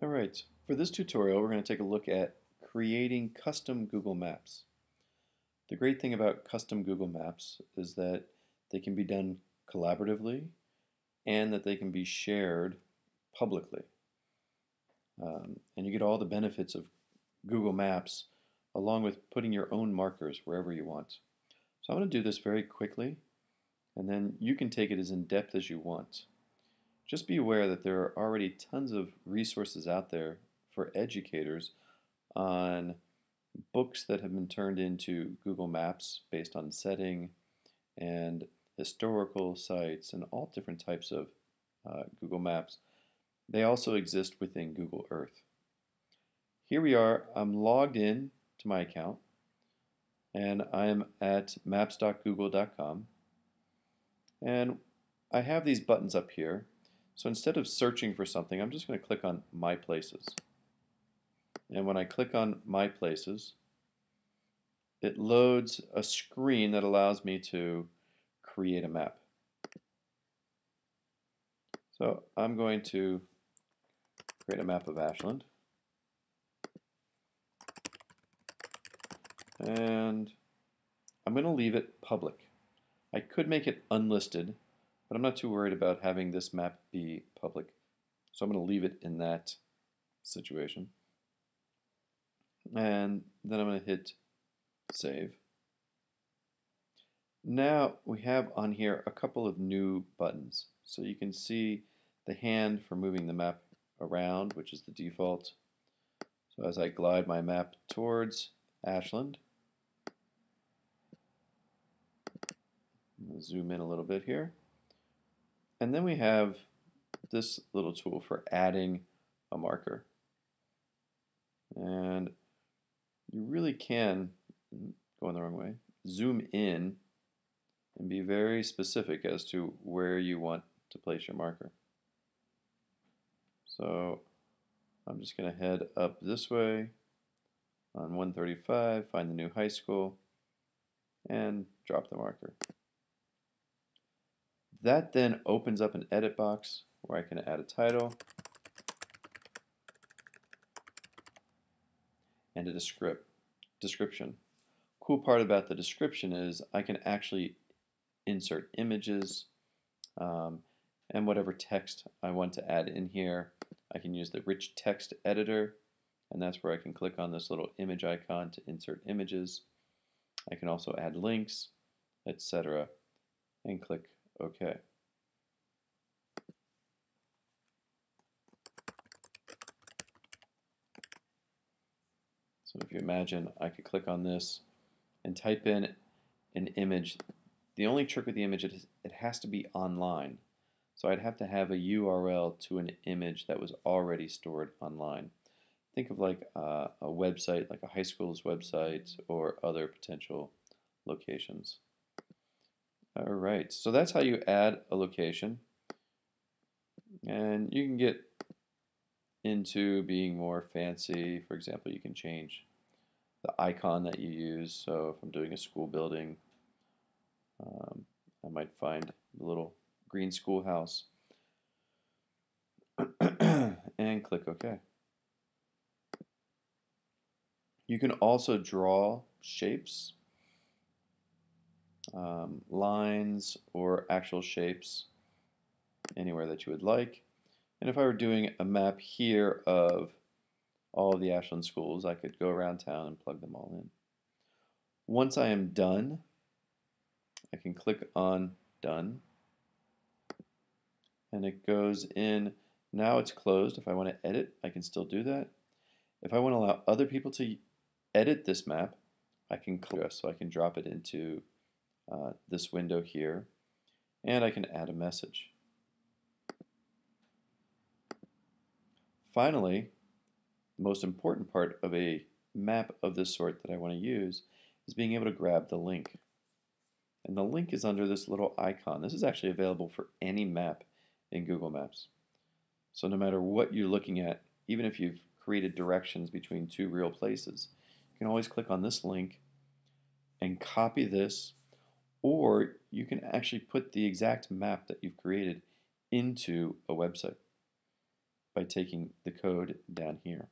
All right, for this tutorial we're going to take a look at creating custom Google Maps. The great thing about custom Google Maps is that they can be done collaboratively and that they can be shared publicly. Um, and you get all the benefits of Google Maps along with putting your own markers wherever you want. So I'm going to do this very quickly and then you can take it as in depth as you want just be aware that there are already tons of resources out there for educators on books that have been turned into Google Maps based on setting and historical sites and all different types of uh, Google Maps. They also exist within Google Earth. Here we are, I'm logged in to my account and I'm at maps.google.com and I have these buttons up here so instead of searching for something, I'm just going to click on My Places. And when I click on My Places, it loads a screen that allows me to create a map. So I'm going to create a map of Ashland. And I'm going to leave it public. I could make it unlisted but I'm not too worried about having this map be public. So I'm going to leave it in that situation. And then I'm going to hit save. Now we have on here a couple of new buttons. So you can see the hand for moving the map around, which is the default. So as I glide my map towards Ashland, zoom in a little bit here. And then we have this little tool for adding a marker. And you really can, mm, going the wrong way, zoom in and be very specific as to where you want to place your marker. So I'm just going to head up this way on 135, find the new high school, and drop the marker. That then opens up an edit box where I can add a title and a descript description. Cool part about the description is I can actually insert images um, and whatever text I want to add in here. I can use the rich text editor and that's where I can click on this little image icon to insert images. I can also add links, etc. and click Okay. So if you imagine, I could click on this and type in an image. The only trick with the image is it has to be online. So I'd have to have a URL to an image that was already stored online. Think of like uh, a website, like a high school's website or other potential locations. All right, so that's how you add a location. And you can get into being more fancy. For example, you can change the icon that you use. So if I'm doing a school building, um, I might find the little green schoolhouse and click OK. You can also draw shapes um, lines or actual shapes anywhere that you would like. And if I were doing a map here of all of the Ashland schools, I could go around town and plug them all in. Once I am done, I can click on Done. And it goes in. Now it's closed. If I want to edit, I can still do that. If I want to allow other people to edit this map, I can click so I can drop it into uh, this window here, and I can add a message. Finally, the most important part of a map of this sort that I want to use is being able to grab the link. And the link is under this little icon. This is actually available for any map in Google Maps. So no matter what you're looking at, even if you've created directions between two real places, you can always click on this link and copy this or you can actually put the exact map that you've created into a website by taking the code down here.